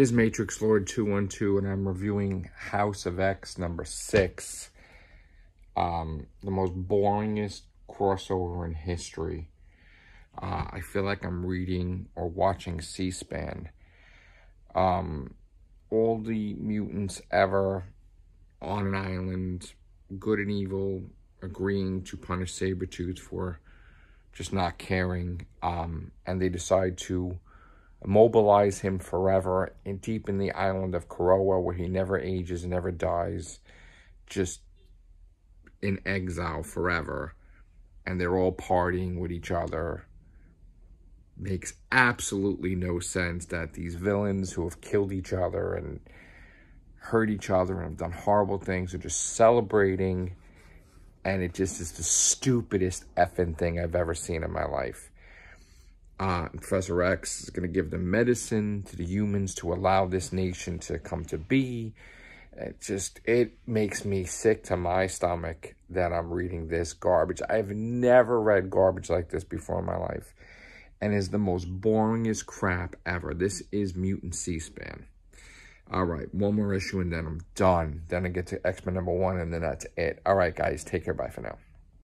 Is Matrix Lord 212, and I'm reviewing House of X number 6. Um, the most boringest crossover in history. Uh, I feel like I'm reading or watching C-SPAN. Um, all the mutants ever on an island, good and evil, agreeing to punish Sabretooth for just not caring. Um, and they decide to immobilize him forever and deep in the island of Krakoa where he never ages, never dies, just in exile forever. And they're all partying with each other. Makes absolutely no sense that these villains who have killed each other and hurt each other and have done horrible things are just celebrating. And it just is the stupidest effing thing I've ever seen in my life. Uh, Professor X is going to give the medicine to the humans to allow this nation to come to be. It just, it makes me sick to my stomach that I'm reading this garbage. I've never read garbage like this before in my life. And is the most boringest crap ever. This is Mutant C-SPAN. All right, one more issue and then I'm done. Then I get to X-Men number one and then that's it. All right, guys, take care. Bye for now.